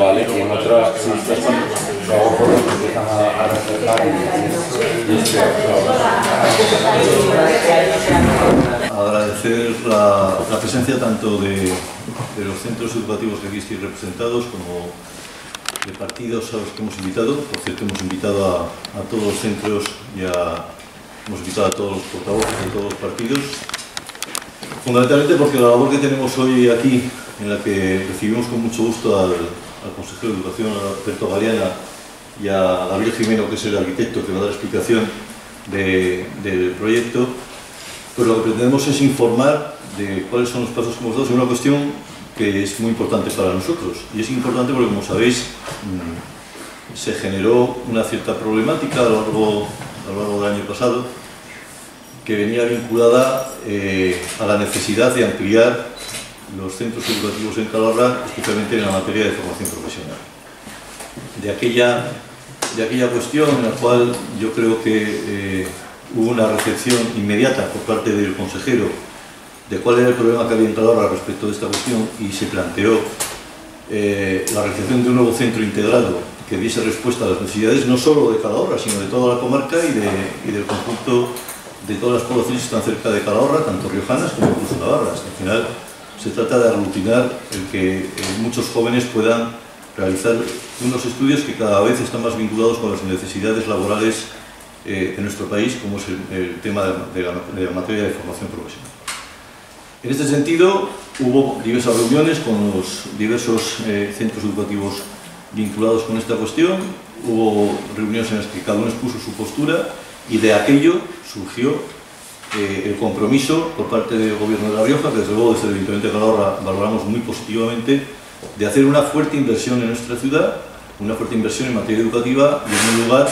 Vale, y en otras listas luego por lo que empiezan a, reflejar y, Agradecer la, la, presencia tanto de, de los centros educativos que aquí estoy representados como de partidos a los que hemos invitado. Por cierto, hemos invitado a, a todos los centros y a, hemos invitado a todos los portavoces de todos los partidos. Fundamentalmente porque la labor que tenemos hoy aquí, en la que recibimos con mucho gusto al, consejero de Educación, Alberto Galeana, y a Gabriel Jimeno, que es el arquitecto que va a dar explicación de- del proyecto, pues lo que pretendemos es informar de cuáles son los pasos que hemos dado. Es una cuestión que es muy importante para nosotros. Y es importante porque, como sabéis, mm, se generó una cierta problemática a lo largo del año pasado que venía vinculada eh, a la necesidad de ampliar los centros educativos en Calahorra, especialmente en la materia de formación profesional. De aquella, de aquella cuestión en la cual yo creo que eh, hubo una recepción inmediata por parte del consejero de cuál era el problema que había en Calahorra respecto de esta cuestión y se planteó eh, la realización de un nuevo centro integrado que diese respuesta a las necesidades no solo de Calahorra, sino de toda la comarca y del conjunto de todas las poblaciones que están cerca de Calahorra, tanto riojanas como incluso navarras. Al final se trata de aglutinar el que eh, muchos jóvenes puedan realizar unos estudios que cada vez están más vinculados con las necesidades laborales eh, en nuestro país, como es el, tema de la, de la materia de formación profesional. En este sentido, hubo diversas reuniones con los diversos eh, centros educativos vinculados con esta cuestión, hubo reuniones en las que cada uno expuso su postura y de aquello surgió eh, el compromiso por parte del Gobierno de La Rioja, que desde luego desde el Ayuntamiento de Calahorra valoramos muy positivamente, de hacer una fuerte inversión en nuestra ciudad, una fuerte inversión en materia educativa y en un lugar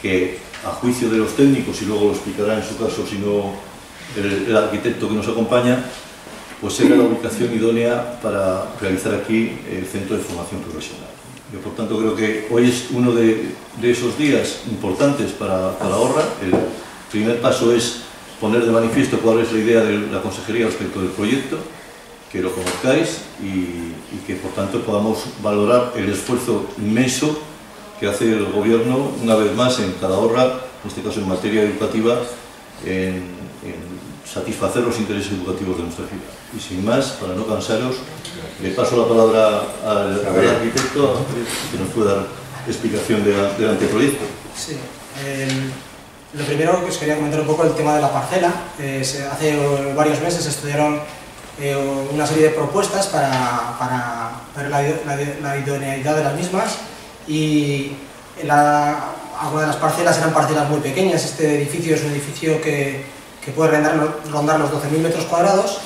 que, a juicio de los técnicos, y luego lo explicará en su caso, si no el, arquitecto que nos acompaña, pues era la ubicación idónea para realizar aquí el centro de formación profesional. Yo, por tanto, creo que hoy es uno de, esos días importantes para Calahorra. El primer paso es poner de manifiesto cuál es la idea de la Consejería respecto del proyecto, que lo conozcáis y, que, por tanto, podamos valorar el esfuerzo inmenso que hace el Gobierno, una vez más, en Calahorra, en este caso en materia educativa, en satisfacer los intereses educativos de nuestra ciudad. Y sin más, para no cansaros, le paso la palabra al, al arquitecto que nos pueda dar explicación de la- del anteproyecto. Sí. el- lo primero que os quería comentar un poco el tema de la parcela. Eh, se- hace eh, varios meses se estudiaron eh, una serie de propuestas para, para ver la, la- la idoneidad de las mismas y la- algunas de las parcelas eran parcelas muy pequeñas. Este edificio es un edificio que, que puede rondar, los 12.000 metros cuadrados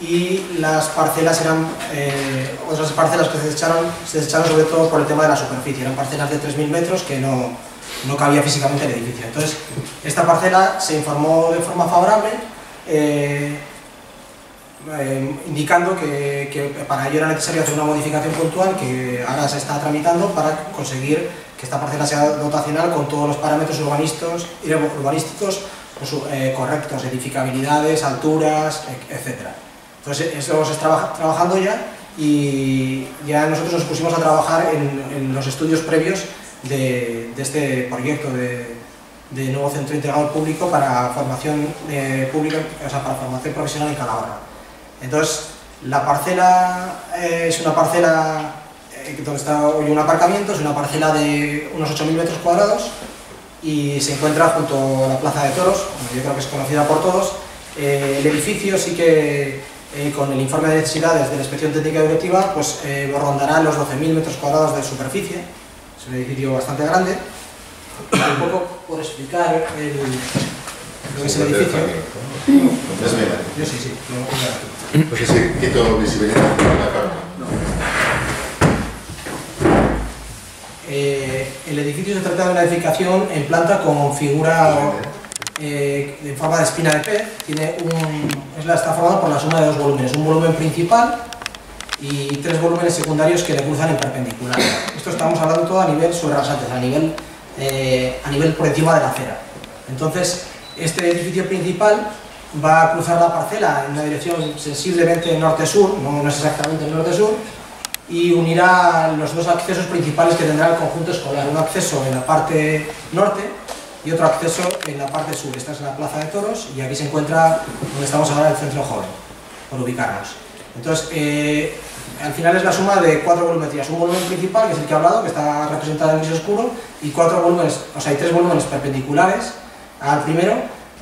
y las parcelas eran, eh, otras parcelas que se desecharon, se desecharon sobre todo por el tema de la superficie, eran parcelas de 3.000 metros que no, no cabía físicamente el edificio. Entonces, esta parcela se informó de forma favorable, eh, eh, indicando que, para ello era necesario hacer una modificación puntual que ahora se está tramitando para conseguir que esta parcela sea dotacional con todos los parámetros urbanísticos pues, eh, correctos, edificabilidades, alturas, e- etcétera. Entonces, eso se está traba- trabajando ya y ya nosotros nos pusimos a trabajar en, los estudios previos de, este proyecto de, nuevo centro integrado público para formación eh, pública, o sea, para formación profesional en Calahorra. Entonces, la parcela eh, es una parcela donde está hoy un aparcamiento, es una parcela de unos 8.000 metros cuadrados y se encuentra junto a la Plaza de Toros, yo creo que es conocida por todos. Eh, el edificio sí que, eh, con el informe de necesidades de la Inspección Técnica Educativa, pues eh, rondará los 12.000 metros cuadrados de superficie. Es un edificio bastante grande. Un poco por explicar el, lo que es el edificio. Es bien. Yo sí, sí. lo voy a- Pues sí, quito visibilidad en la cámara. Eh, el edificio se trata de una edificación en planta con figura eh, en forma de espina de pez. Tiene un, es la, está formada por la suma de dos volúmenes, un volumen principal y tres volúmenes secundarios que le cruzan en perpendicular. Esto estamos hablando todo a nivel sobre rasantes, a nivel, eh, a nivel por encima de la acera. Entonces, este edificio principal va a cruzar la parcela en una dirección sensiblemente norte-sur, no, no es exactamente norte-sur, y unirá los dos accesos principales que tendrá el conjunto escolar, un acceso en la parte norte y otro acceso en la parte sur. Esta es la Plaza de Toros y aquí se encuentra donde estamos ahora, el Centro Joven, por ubicarnos. Entonces, eh, al final es la suma de cuatro volumetrías. Un volumen principal, que es el que he hablado, que está representado en gris oscuro, y cuatro volúmenes, o sea, hay tres volúmenes perpendiculares al primero,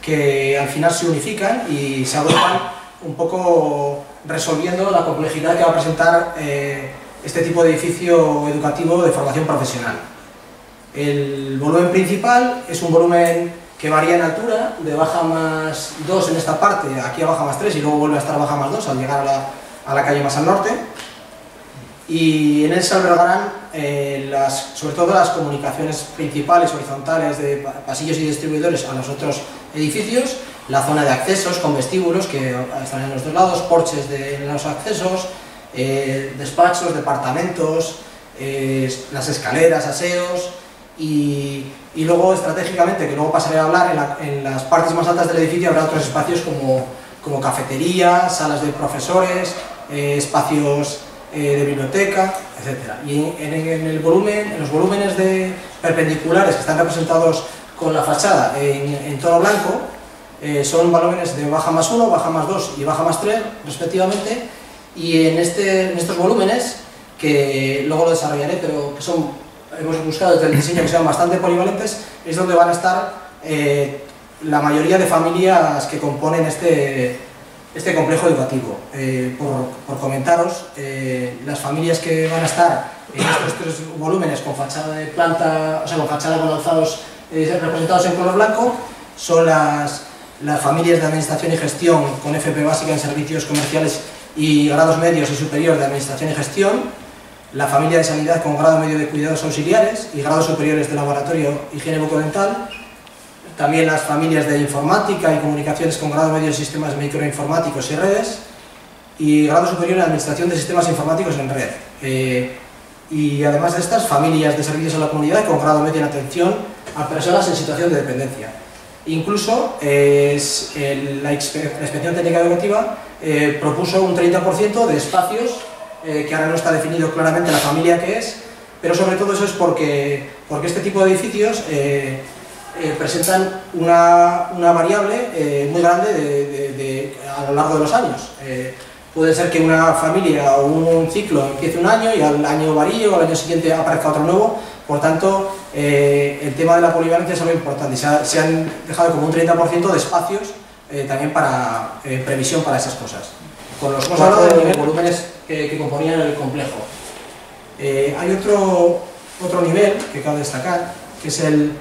que al final se unifican y se agrupan un poco resolviendo la complejidad que va a presentar eh, este tipo de edificio educativo de formación profesional. El volumen principal es un volumen que varía en altura, de baja más 2 en esta parte, aquí a baja más 3 y luego vuelve a estar a baja más 2 al llegar a la, a la calle más al norte. Y en él se albergarán eh, las, sobre todo las comunicaciones principales, horizontales, de pasillos y distribuidores a los otros edificios, la zona de accesos con vestíbulos que están en los dos lados, porches de los accesos, eh, despachos, departamentos, eh, las escaleras, aseos y, y, luego estratégicamente, que luego pasaré a hablar, en, la, en, las partes más altas del edificio habrá otros espacios como, como cafetería, salas de profesores, eh, espacios de biblioteca, etc. Y en, el volumen, en los volúmenes de perpendiculares que están representados con la fachada en, en tono blanco, eh, son volúmenes de baja más 1, baja más 2 y baja más 3 respectivamente. Y en, este, en estos volúmenes que luego lo desarrollaré pero que son, hemos buscado desde el diseño que sean bastante polivalentes es donde van a estar eh, la mayoría de familias que componen este, este complejo educativo. Eh, por, por, comentaros eh, las familias que van a estar en estos tres volúmenes con fachada de planta, o sea con fachada con alzados representados en color blanco son las las familias de Administración y Gestión con FP básica en Servicios Comerciales y grados medios y superior de Administración y Gestión, la familia de Sanidad con grado medio de Cuidados Auxiliares y grados superiores de Laboratorio Higiene Bucodental, también las familias de Informática y Comunicaciones con grado medio de Sistemas Microinformáticos y Redes, y grado superior en Administración de Sistemas Informáticos en Red. Eh, y además de estas, familias de servicios a la comunidad con grado medio en atención a personas en situación de dependencia. Incluso eh, la, Inspección Técnica Educativa eh, propuso un 30% de espacios, eh, que ahora no está definido claramente la familia que es, pero sobre todo eso es porque, porque este tipo de edificios presentan una, una variable muy grande de, de, de, a lo largo de los años. puede ser que una familia o un ciclo empiece un año y al año varíe o al año siguiente aparezca otro nuevo, por tanto, eh, el tema de la polivalencia es algo importante. Se, ha, se han dejado como un 30% de espacios eh, también para eh, previsión para esas cosas. Con los cuatro de volúmenes que, que, componían el complejo. hay otro, otro nivel que cabe destacar, que es el,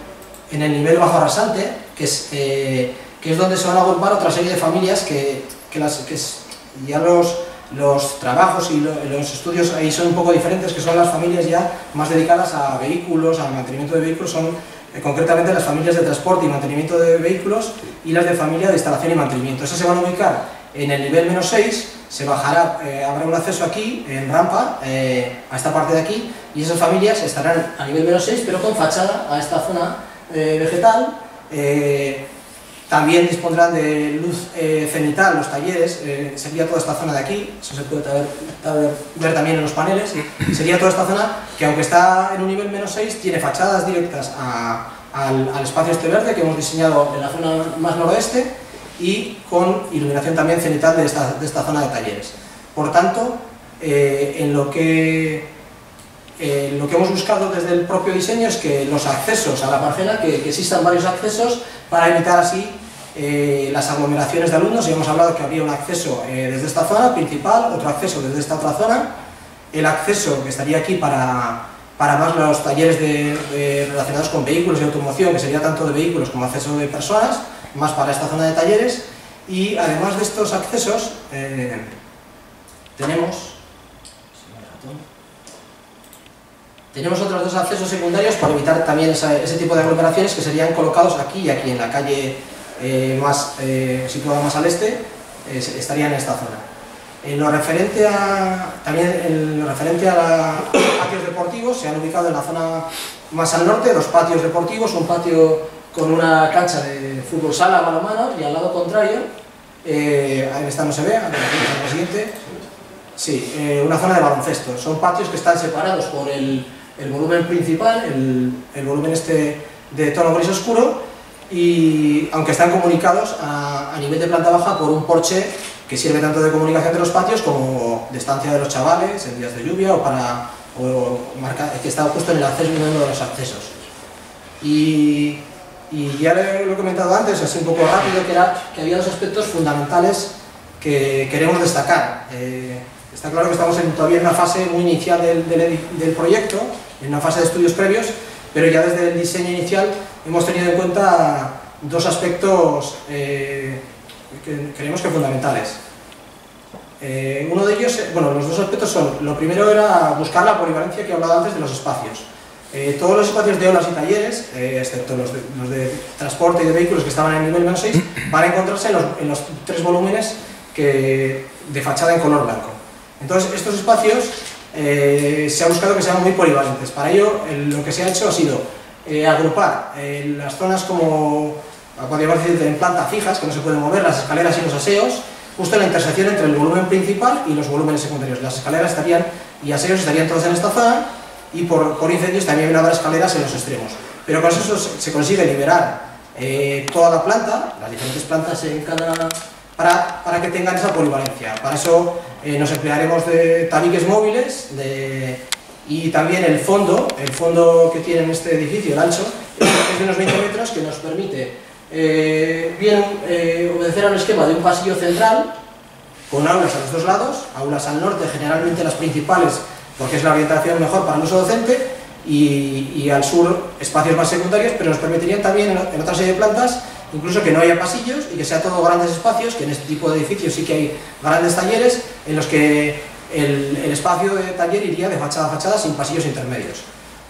en el nivel bajo rasante, que es, que es donde se van a agrupar otra serie de familias que, que, las, que ya los los trabajos y los estudios ahí son un poco diferentes, que son las familias ya más dedicadas a vehículos, al mantenimiento de vehículos, son eh, concretamente las familias de transporte y mantenimiento de vehículos y las de familia de instalación y mantenimiento. Esas se van a ubicar en el nivel menos 6, se bajará, eh, habrá un acceso aquí, en rampa, eh, a esta parte de aquí, y esas familias estarán a nivel menos 6, pero con fachada a esta zona vegetal, también dispondrán de luz eh, cenital los talleres, eh, sería toda esta zona de aquí, eso se puede ver, también en los paneles, sería toda esta zona que aunque está en un nivel menos 6, tiene fachadas directas a, al, al, espacio este verde que hemos diseñado en la zona más noroeste y con iluminación también cenital de esta, de esta zona de talleres. Por tanto, eh, en lo que eh, lo que hemos buscado desde el propio diseño es que los accesos a la parcela, que, que existan varios accesos para evitar así eh, las aglomeraciones de alumnos, y hemos hablado que habría un acceso eh, desde esta zona principal, otro acceso desde esta otra zona, el acceso que estaría aquí para, para más los talleres de, de relacionados con vehículos y automoción, que sería tanto de vehículos como acceso de personas, más para esta zona de talleres, y además de estos accesos eh, tenemos Tenemos otros dos accesos secundarios para evitar también esa, ese tipo de aglomeraciones que serían colocados aquí y aquí en la calle eh, más, eh, situada más al este, eh, estarían en esta zona. En lo referente a, también en lo referente a los patios deportivos, se han ubicado en la zona más al norte dos patios deportivos, un patio con una cancha de fútbol sala mano a mano y al lado contrario eh, en esta no se ve, la siguiente, sí, eh, una zona de baloncesto. Son patios que están separados por el, el volumen principal, el, el volumen este de tono gris oscuro, y aunque están comunicados a, a nivel de planta baja por un porche que sirve tanto de comunicación de los patios como de estancia de los chavales en días de lluvia o para o marca, que está justo en el acceso en uno de los accesos. Y, y ya lo he comentado antes, así un poco rápido, que, era, que había dos aspectos fundamentales que queremos destacar. Eh, está claro que estamos en, todavía en una fase muy inicial del, del del proyecto, en una fase de estudios previos, pero ya desde el diseño inicial hemos tenido en cuenta dos aspectos eh, que creemos que fundamentales. Eh, uno de ellos, eh, bueno, los dos aspectos son, lo primero era buscar la polivalencia que he hablado antes de los espacios. Eh, todos los espacios de aulas y talleres, eh, excepto los de, los de transporte y de vehículos que estaban en el nivel menos 6, van a encontrarse en los, en los tres volúmenes que, de fachada en color blanco. Entonces, estos espacios eh, se ha buscado que sean muy polivalentes. Para ello, el- lo que se ha hecho ha sido eh, agrupar eh, las zonas como, podríamos decir, en planta fijas, que no se pueden mover, las escaleras y los aseos, justo en la intersección entre el volumen principal y los volúmenes secundarios. Las escaleras estarían y aseos estarían todos en esta zona y por, incendios también haber escaleras en los extremos. Pero con eso se, se consigue liberar eh, toda la planta, las diferentes plantas en cada, para, para que tengan esa polivalencia. Para eso eh, nos emplearemos de tabiques móviles de- y también el fondo, el fondo que tiene en este edificio, el ancho, es de unos 20 metros que nos permite eh, bien eh, obedecer a un esquema de un pasillo central con aulas a los dos lados, aulas al norte, generalmente las principales, porque es la orientación mejor para el uso docente, y, y al sur espacios más secundarios, pero nos permitirían también en, en otra serie de plantas incluso que no haya pasillos y que sea todo grandes espacios, que en este tipo de edificios sí que hay grandes talleres en los que el, espacio de taller iría de fachada a fachada sin pasillos intermedios.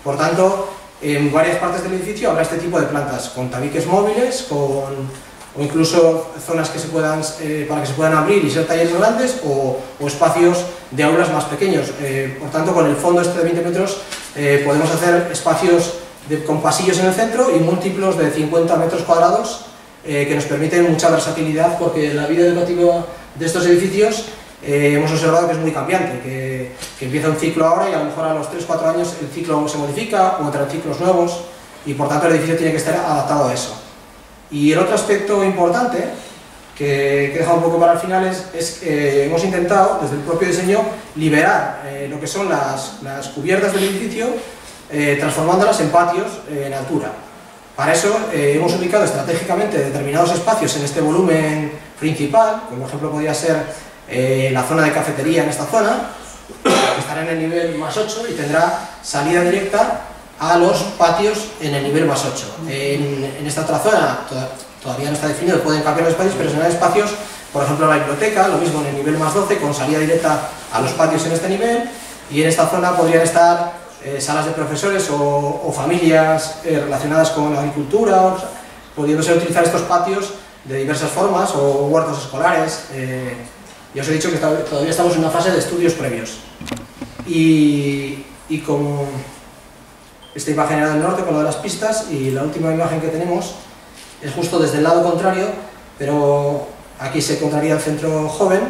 Por tanto, en varias partes del edificio habrá este tipo de plantas, con tabiques móviles, con, o incluso zonas que se puedan, eh, para que se puedan abrir y ser talleres grandes, o, o espacios de aulas más pequeños. Eh, por tanto, con el fondo este de 20 metros eh, podemos hacer espacios con pasillos en el centro y múltiplos de 50 metros cuadrados eh, que nos permiten mucha versatilidad porque la vida educativa de estos edificios eh, hemos observado que es muy cambiante, que, empieza un ciclo ahora y a lo mejor a los 3-4 años el ciclo se modifica o entran ciclos nuevos y por tanto el edificio tiene que estar adaptado a eso. Y el otro aspecto importante que, he dejado un poco para el final es, es que hemos intentado desde el propio diseño liberar eh, lo que son las, las cubiertas del edificio eh, transformándolas en patios eh, en altura. Para eso eh, hemos ubicado estratégicamente determinados espacios en este volumen principal, como por ejemplo podría ser la zona de cafetería en esta zona, que estará en el nivel más 8 y tendrá salida directa a los patios en el nivel más 8. En, esta otra zona toda- todavía no está definido, pueden cambiar los espacios, pero serán espacios, por ejemplo la biblioteca, lo mismo en el nivel más 12, con salida directa a los patios en este nivel, y en esta zona podrían estar eh, salas de profesores o, familias eh, relacionadas con la agricultura, o pudiéndose utilizar estos patios de diversas formas o huertos escolares. eh, ya os he dicho que todavía estamos en una fase de estudios previos. Y, y como esta imagen era del norte con lo de las pistas y la última imagen que tenemos es justo desde el lado contrario, pero aquí se encontraría el centro joven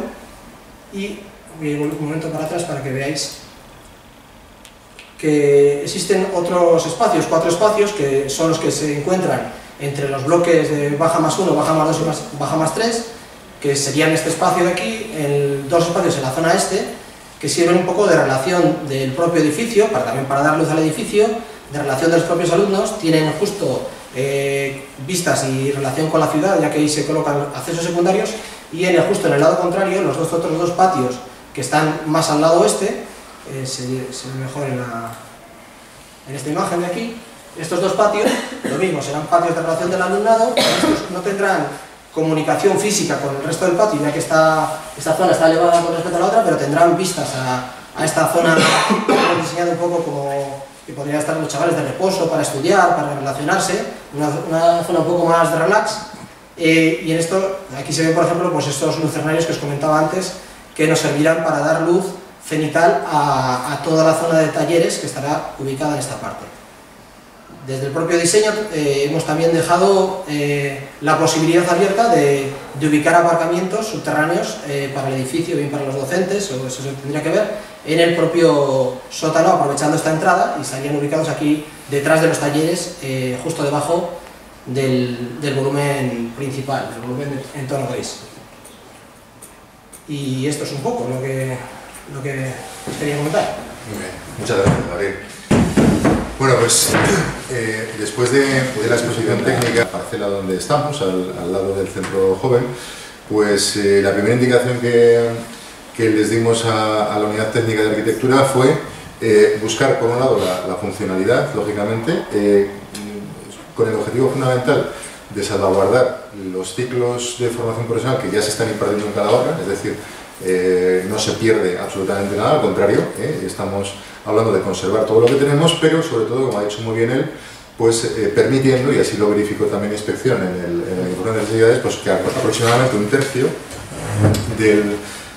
y voy a ir un momento para atrás para que veáis que existen otros espacios, cuatro espacios que son los que se encuentran entre los bloques de baja más 1, baja más 2 y más- baja más 3, que serían este espacio de aquí, el- dos espacios en la zona este, que sirven un poco de relación del propio edificio, para, también para dar luz al edificio, de relación de los propios alumnos, tienen justo eh, vistas y relación con la ciudad, ya que ahí se colocan accesos secundarios, y en el, justo en el lado contrario, los dos otros dos patios que están más al lado oeste, eh, se, se ve mejor en, la, en esta imagen de aquí, estos dos patios, lo mismo, serán patios de relación del alumnado, estos no tendrán comunicación física con el resto del patio, ya que esta, esta zona está elevada con respecto a la otra, pero tendrán vistas a, a esta zona que hemos diseñado un poco como que podrían estar los chavales de reposo para estudiar, para relacionarse, una, una zona un poco más de relax. Eh, y en esto, aquí se ven por ejemplo pues estos lucernarios que os comentaba antes, que nos servirán para dar luz cenital a, a toda la zona de talleres que estará ubicada en esta parte. desde el propio diseño eh, hemos también dejado eh, la posibilidad abierta de, de ubicar aparcamientos subterráneos eh, para el edificio, bien para los docentes, o eso se tendría que ver, en el propio sótano, aprovechando esta entrada, y estarían ubicados aquí detrás de los talleres, eh, justo debajo del, del volumen principal, del volumen en tono gris. Y esto es un poco lo que, lo que os quería comentar. Muy bien, muchas gracias, Gabriel. Bueno, pues eh, después de, de la exposición técnica, parcela donde estamos, al, al lado del centro joven, pues eh, la primera indicación que, que les dimos a, a la unidad técnica de arquitectura fue eh, buscar, por un lado, la, la funcionalidad, lógicamente, eh, con el objetivo fundamental de salvaguardar los ciclos de formación profesional que ya se están impartiendo en Calahorra, es decir, eh, no se pierde absolutamente nada, al contrario, eh, estamos hablando de conservar todo lo que tenemos, pero sobre todo, como ha dicho muy bien él, pues eh, permitiendo, y así lo verificó también inspección en el, en informe de necesidades, pues que aproximadamente un tercio del-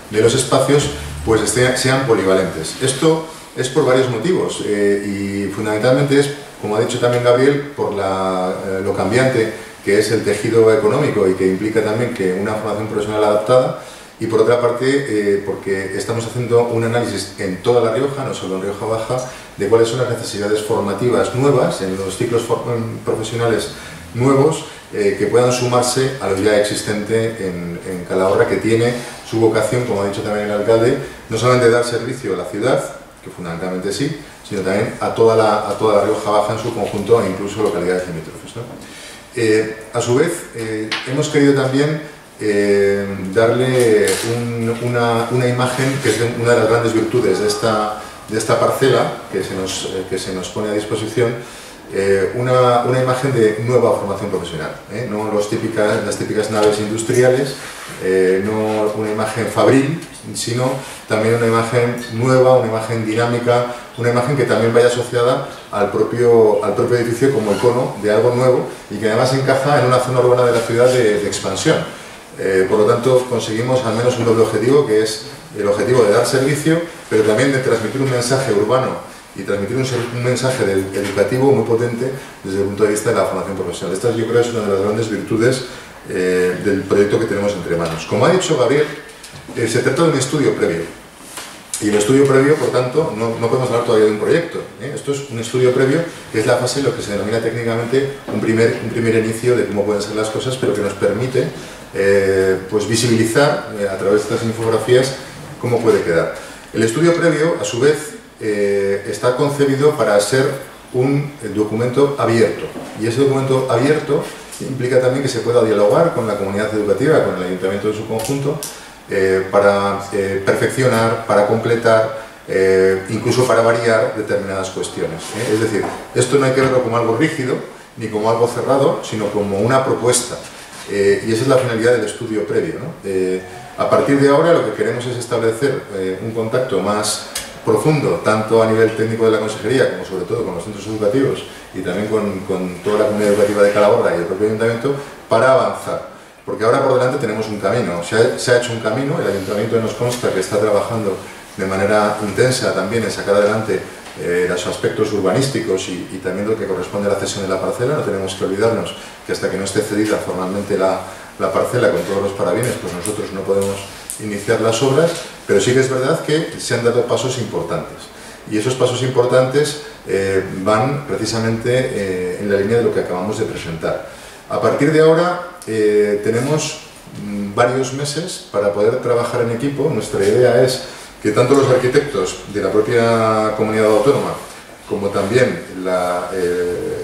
de los espacios pues sean polivalentes. Esto es por varios motivos y fundamentalmente es, como ha dicho también Gabriel, por lo cambiante que es el tejido económico y que implica también que una formación profesional adaptada y por otra parte eh, porque estamos haciendo un análisis en toda La Rioja, no solo en Rioja Baja, de cuáles son las necesidades formativas nuevas en los ciclos mm, profesionales nuevos eh, que puedan sumarse a lo ya existente en, Calahorra, que tiene su vocación, como ha dicho también el alcalde, no solamente dar servicio a la ciudad, que fundamentalmente sí, sino también a toda la, a toda la Rioja Baja en su conjunto e incluso localidades limítrofes. ¿no? Eh, a su vez, hemos querido también eh, darle un- una, imagen que es una de las grandes virtudes de esta, de esta parcela que se nos, eh, que se nos pone a disposición, eh, una, una imagen de nueva formación profesional, no los típicas, las típicas naves industriales, no una imagen fabril, sino también una imagen nueva, una imagen dinámica, una imagen que también vaya asociada al propio, al propio edificio como icono de algo nuevo y que además encaja en una zona urbana de la ciudad de expansión. Eh, por lo tanto, conseguimos al menos un doble objetivo, que es el objetivo de dar servicio, pero también de transmitir un mensaje urbano y transmitir un, un mensaje del- educativo muy potente desde el punto de vista de la formación profesional. Esta yo creo es una de las grandes virtudes eh, del proyecto que tenemos entre manos. Como ha dicho Gabriel, eh, se trata de un estudio previo. Y el estudio previo, por tanto, no, no podemos hablar todavía de un proyecto. ¿eh? Esto es un estudio previo, que es la fase, lo que se denomina técnicamente un primer, un primer inicio de cómo pueden ser las cosas, pero que nos permite eh, pues visibilizar eh, a través de estas infografías cómo puede quedar. El estudio previo, a su vez, eh, está concebido para ser un documento abierto. Y ese documento abierto implica también que se pueda dialogar con la comunidad educativa, con el ayuntamiento en su conjunto, para perfeccionar, para completar, eh, incluso para variar determinadas cuestiones. ¿eh? Es decir, esto no hay que verlo como algo rígido ni como algo cerrado, sino como una propuesta. Eh, y esa es la finalidad del estudio previo. ¿no? Eh, a partir de ahora lo que queremos es establecer eh, un contacto más profundo, tanto a nivel técnico de la consejería como sobre todo con los centros educativos y también con, toda la comunidad educativa de Calahorra y el propio ayuntamiento, para avanzar. Porque ahora por delante tenemos un camino, se ha hecho un camino, el ayuntamiento nos consta que está trabajando de manera intensa también en sacar adelante eh, los aspectos urbanísticos y, y también lo que corresponde a la cesión de la parcela. No tenemos que olvidarnos que hasta que no esté cedida formalmente la, la parcela con todos los parabienes, pues nosotros no podemos iniciar las obras, pero sí que es verdad que se han dado pasos importantes. Y esos pasos importantes eh, van precisamente eh, en la línea de lo que acabamos de presentar. A partir de ahora eh, tenemos mm, varios meses para poder trabajar en equipo. Nuestra idea es que tanto los arquitectos de la propia comunidad autónoma como también las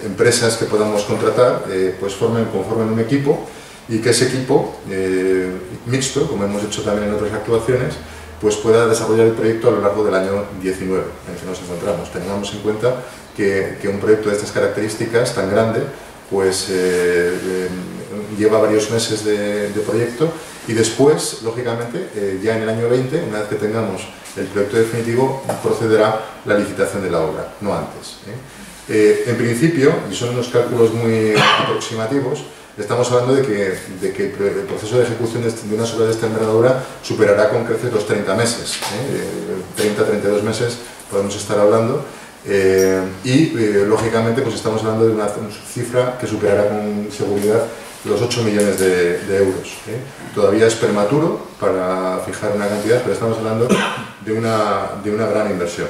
empresas que podamos contratar eh, pues formen, conformen un equipo y que ese equipo eh, mixto, como hemos hecho también en otras actuaciones, pues pueda desarrollar el proyecto a lo largo del año 19 en el que nos encontramos. Tengamos en cuenta que, que un proyecto de estas características tan grande pues eh, eh, lleva varios meses de, proyecto y después, lógicamente, eh, ya en el año 20, una vez que tengamos el proyecto definitivo, procederá la licitación de la obra, no antes. Eh, en principio, y son unos cálculos muy aproximativos, estamos hablando de que, de que el proceso de ejecución de, unas obras de esta envergadura superará con creces los 30 meses, 30-32 meses podemos estar hablando, Eh, y, eh, lógicamente, pues estamos hablando de una cifra que superará con seguridad los 8 millones de, de euros. ¿eh? Todavía es prematuro para fijar una cantidad, pero estamos hablando de una, de una gran inversión.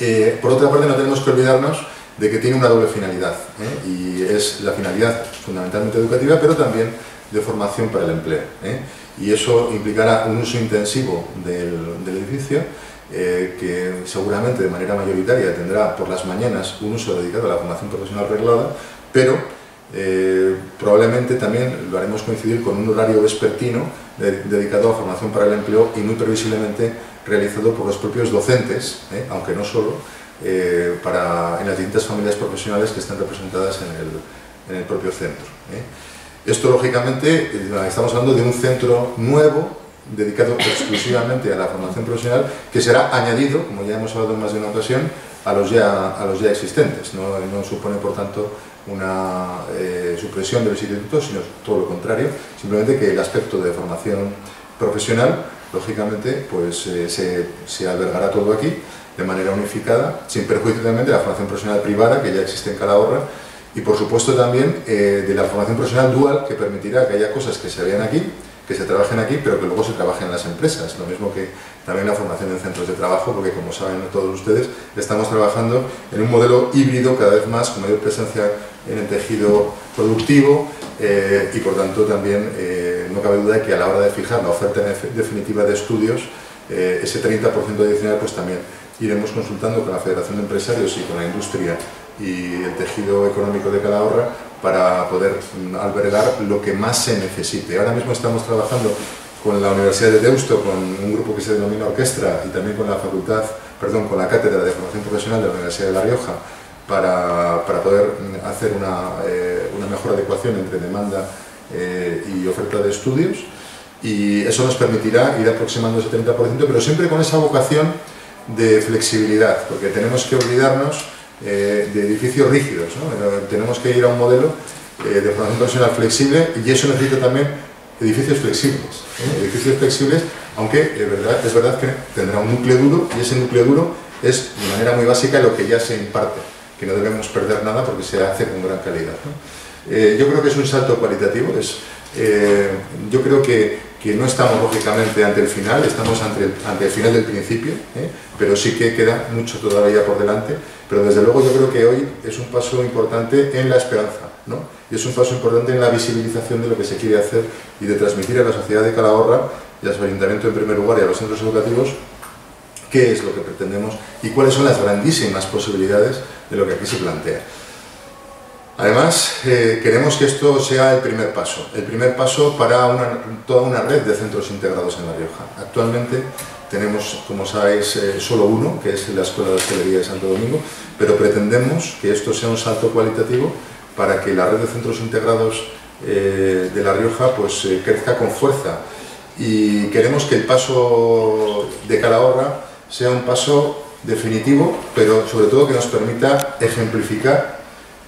Eh, por otra parte, no tenemos que olvidarnos de que tiene una doble finalidad, ¿eh? y es la finalidad fundamentalmente educativa, pero también de formación para el empleo. ¿eh? Y eso implicará un uso intensivo del, del edificio, eh, que seguramente de manera mayoritaria tendrá por las mañanas un uso dedicado a la formación profesional reglada, pero eh, probablemente también lo haremos coincidir con un horario vespertino de- dedicado a formación para el empleo y muy previsiblemente realizado por los propios docentes, ¿eh? aunque no solo, eh, para, en las distintas familias profesionales que están representadas en el, en el propio centro. ¿eh? Esto, lógicamente, eh, estamos hablando de un centro nuevo dedicado exclusivamente a la formación profesional que será añadido, como ya hemos hablado en más de una ocasión, a los ya, a los ya existentes. No, no supone, por tanto, una eh, supresión de los institutos, sino todo lo contrario, simplemente que el aspecto de formación profesional, lógicamente, pues eh, se, se albergará todo aquí de manera unificada, sin perjuicio también de la formación profesional privada que ya existe en Calahorra y por supuesto también eh, de la formación profesional dual que permitirá que haya cosas que se vean aquí, que se trabajen aquí, pero que luego se trabajen en las empresas. Lo mismo que también la formación en centros de trabajo, porque como saben todos ustedes, estamos trabajando en un modelo híbrido cada vez más, con mayor presencia en el tejido productivo eh, y por tanto también eh, no cabe duda que a la hora de fijar la oferta def- definitiva de estudios, eh, ese 30% adicional pues también iremos consultando con la Federación de Empresarios y con la industria y el tejido económico de Calahorra para poder mm, albergar lo que más se necesite. Ahora mismo estamos trabajando con la Universidad de Deusto, con un grupo que se denomina Orquestra y también con la facultad, perdón, con la Cátedra de Formación Profesional de la Universidad de La Rioja para, para poder hacer una, eh, una mejor adecuación entre demanda eh, y oferta de estudios. Y eso nos permitirá ir aproximando ese 30%, pero siempre con esa vocación de flexibilidad, porque tenemos que olvidarnos eh, de edificios rígidos, tenemos que ir a un modelo de formación profesional flexible y eso necesita también edificios flexibles, edificios flexibles, aunque eh, verdad, es verdad que tendrá un núcleo duro y ese núcleo duro es de manera muy básica lo que ya se imparte, que no debemos perder nada porque se hace con gran calidad. ¿no? Eh, yo creo que es un salto cualitativo, es, eh, yo creo que, que no estamos lógicamente ante el final, estamos ante el, ante el final del principio, ¿eh? pero sí que queda mucho todavía por delante, pero desde luego yo creo que hoy es un paso importante en la esperanza, ¿no? y es un paso importante en la visibilización de lo que se quiere hacer y de transmitir a la sociedad de Calahorra y a su ayuntamiento en primer lugar y a los centros educativos qué es lo que pretendemos y cuáles son las grandísimas posibilidades de lo que aquí se plantea. Además, eh, queremos que esto sea el primer paso, el primer paso para toda una red de centros integrados en La Rioja. Actualmente tenemos, como sabéis, eh, solo uno, que es la Escuela de Hostelería de Santo Domingo, pero pretendemos que esto sea un salto cualitativo para que la red de centros integrados eh, de La Rioja pues, crezca con fuerza. Y queremos que el paso de Calahorra sea un paso definitivo, pero sobre todo que nos permita ejemplificar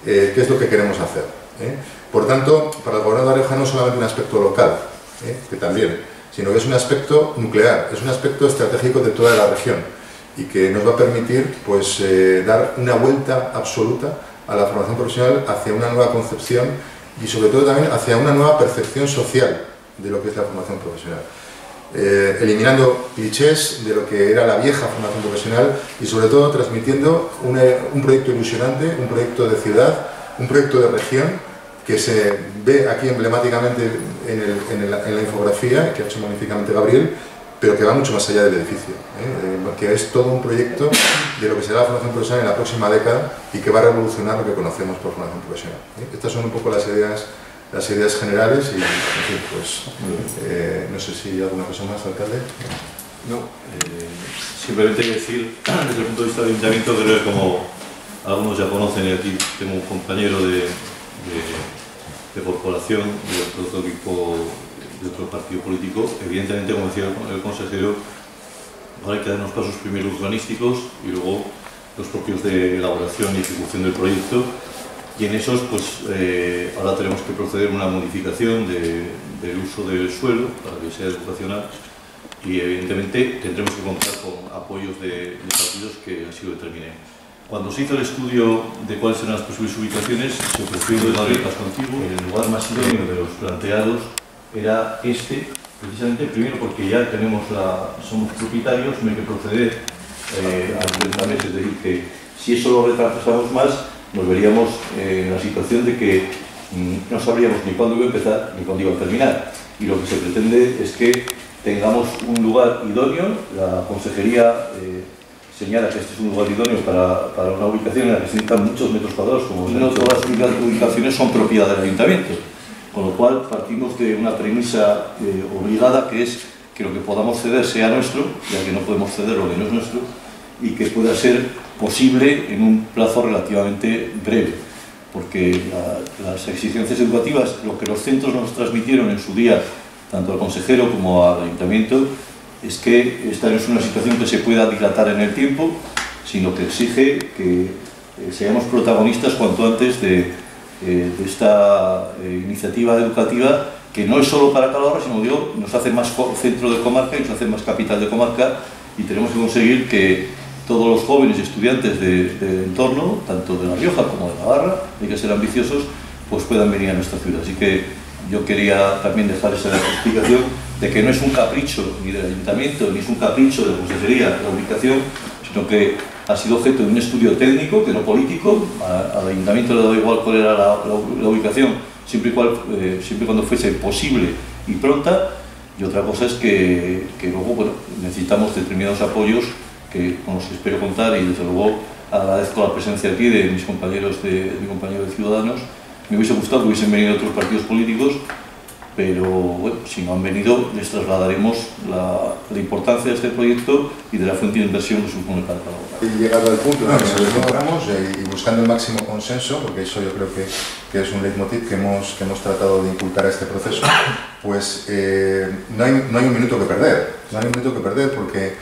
eh, qué es lo que queremos hacer. ¿eh? Por tanto, para el Gobierno de Rioja no es solamente un aspecto local, ¿eh? que también, sino que es un aspecto nuclear, es un aspecto estratégico de toda la región y que nos va a permitir pues, dar una vuelta absoluta a la formación profesional hacia una nueva concepción y sobre todo también hacia una nueva percepción social de lo que es la formación profesional. Eh, eliminando clichés de lo que era la vieja formación profesional y sobre todo transmitiendo un proyecto ilusionante, un proyecto de ciudad, un proyecto de región que se ve aquí emblemáticamente en la infografía que ha hecho magníficamente Gabriel, pero que va mucho más allá del edificio, ¿eh? Eh, que es todo un proyecto de lo que será la formación profesional en la próxima década y que va a revolucionar lo que conocemos por formación profesional. ¿eh? Estas son un poco las ideas las ideas generales y, en fin, pues, eh, no sé si hay alguna cosa más, alcalde. No, eh, simplemente decir, desde el punto de vista del ayuntamiento, creo que como algunos ya conocen, y aquí tengo un compañero de, de- de corporación de otro equipo, de otro partido político, evidentemente, como decía el consejero, ahora hay que dar unos pasos primero urbanísticos y luego los propios de elaboración y ejecución del proyecto. Y en esos, pues eh, ahora tenemos que proceder a una modificación de- del uso del suelo para que sea educacional y evidentemente tendremos que contar con apoyos de, de partidos que así lo determinen. Cuando se hizo el estudio de cuáles eran las posibles ubicaciones, se ofreció el lugar más contiguo. El lugar más idóneo de los planteados era este, precisamente primero porque ya tenemos la, somos propietarios, no hay que proceder eh, a enfrentamientos, es decir, que si eso lo retrasamos más, nos veríamos eh, en la situación de que mm, no sabríamos ni cuándo iba a empezar ni cuándo iba a terminar. Y lo que se pretende es que tengamos un lugar idóneo, la consejería eh, señala que este es un lugar idóneo para, para, una ubicación en la que se necesitan muchos metros cuadrados, como no todas las ubicaciones son propiedad del ayuntamiento. Con lo cual partimos de una premisa eh, obligada que es que lo que podamos ceder sea nuestro, ya que no podemos ceder lo que no es nuestro, y que pueda ser posible en un plazo relativamente breve. Porque la, las exigencias educativas, lo que los centros nos transmitieron en su día, tanto al consejero como al ayuntamiento, es que esta no es una situación que se pueda dilatar en el tiempo, sino que exige que eh, seamos protagonistas cuanto antes de, eh, esta eh, iniciativa educativa que no es solo para Calahorra, sino digo, nos hace más centro de comarca y nos hace más capital de comarca y tenemos que conseguir que todos los jóvenes y estudiantes del de entorno, tanto de La Rioja como de Navarra, hay que ser ambiciosos, pues puedan venir a nuestra ciudad. Así que yo quería también dejar esa explicación de que no es un capricho ni del ayuntamiento, ni es un capricho de la consejería la ubicación, sino que ha sido objeto de un estudio técnico, que no político, al ayuntamiento le da igual cuál era la, ubicación, y, eh, siempre cuando fuese posible y pronta, y otra cosa es que, luego necesitamos determinados apoyos que, con los que espero contar y desde luego agradezco la presencia aquí de mis compañeros de, de mi compañero de Ciudadanos. Me hubiese gustado que hubiesen venido otros partidos políticos, pero bueno, si no han venido les trasladaremos la, la, importancia de este proyecto y de la fuente de inversión que supone para cada uno. Y llegado al punto en el que logramos y buscando el máximo consenso, porque eso yo creo que, que es un leitmotiv que hemos, que hemos tratado de inculcar a este proceso, pues eh, no, hay, no hay un minuto que perder, no hay un minuto que perder porque,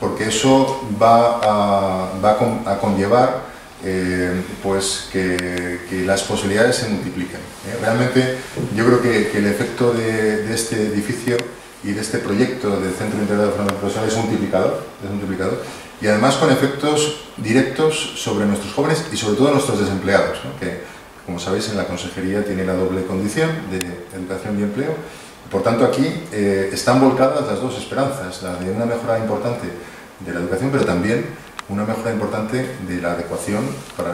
porque eso va a, va a conllevar eh, pues que, las posibilidades se multipliquen. ¿eh? Realmente yo creo que, el efecto de, este edificio y de este proyecto del Centro Integrado de Formación Profesional es multiplicador, es multiplicador y además con efectos directos sobre nuestros jóvenes y sobre todo nuestros desempleados, que como sabéis en la consejería tiene la doble condición de educación y empleo. Por tanto aquí eh, están volcadas las dos esperanzas, la de una mejora importante de la educación, pero también una mejora importante de la adecuación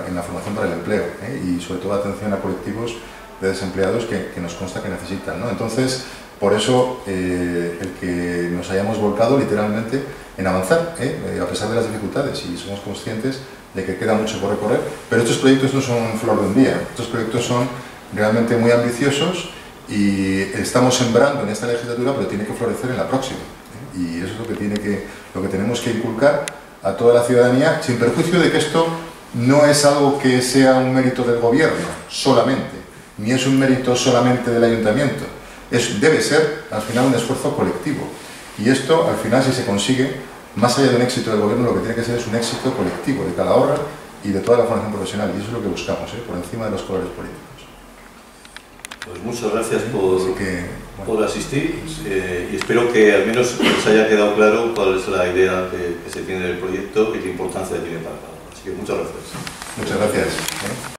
en la formación para el empleo ¿eh? y sobre todo atención a colectivos de desempleados que, nos consta que necesitan. ¿no? Entonces, por eso eh, el que nos hayamos volcado literalmente en avanzar, a pesar de las dificultades y somos conscientes de que queda mucho por recorrer, pero estos proyectos no son flor de un día, estos proyectos son realmente muy ambiciosos y estamos sembrando en esta legislatura, pero tiene que florecer en la próxima. ¿eh? Y eso es lo que, tiene que, lo que tenemos que inculcar a toda la ciudadanía, sin perjuicio de que esto no es algo que sea un mérito del gobierno solamente, ni es un mérito solamente del ayuntamiento, es, debe ser al final un esfuerzo colectivo. Y esto al final si se consigue, más allá de un éxito del gobierno, lo que tiene que ser es un éxito colectivo de Calahorra y de toda la formación profesional, y eso es lo que buscamos, ¿eh? por encima de los colores políticos. Pues muchas gracias por, que, bueno. por asistir eh, y espero que al menos les haya quedado claro cuál es la idea que, que se tiene del proyecto y la importancia que tiene para cada uno. Así que muchas gracias. Muchas gracias.